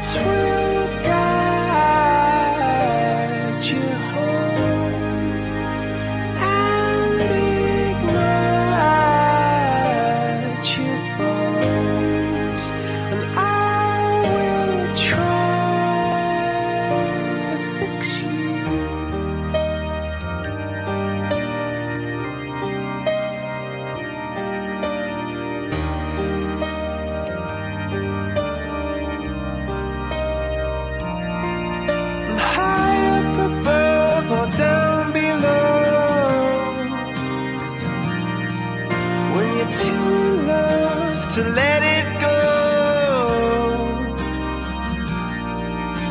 Lights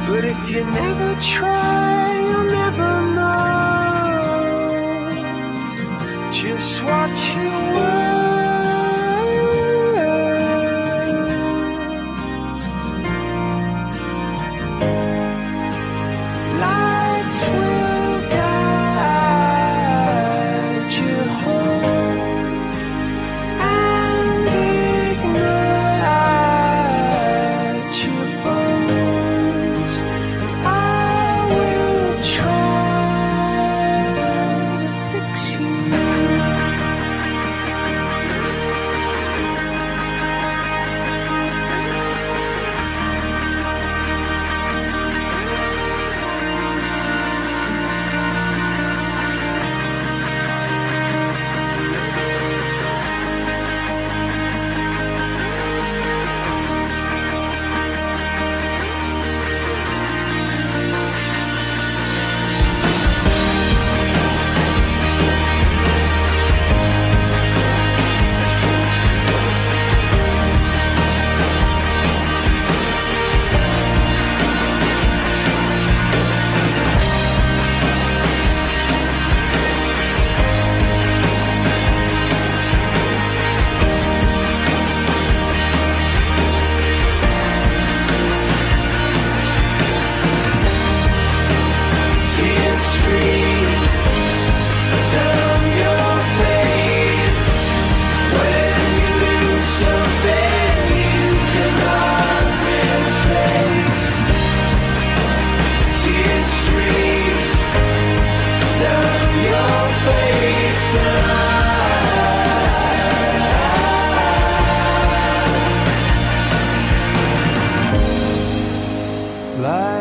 But if you never try, you'll never know. Just watch you.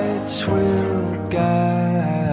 Lights will guide.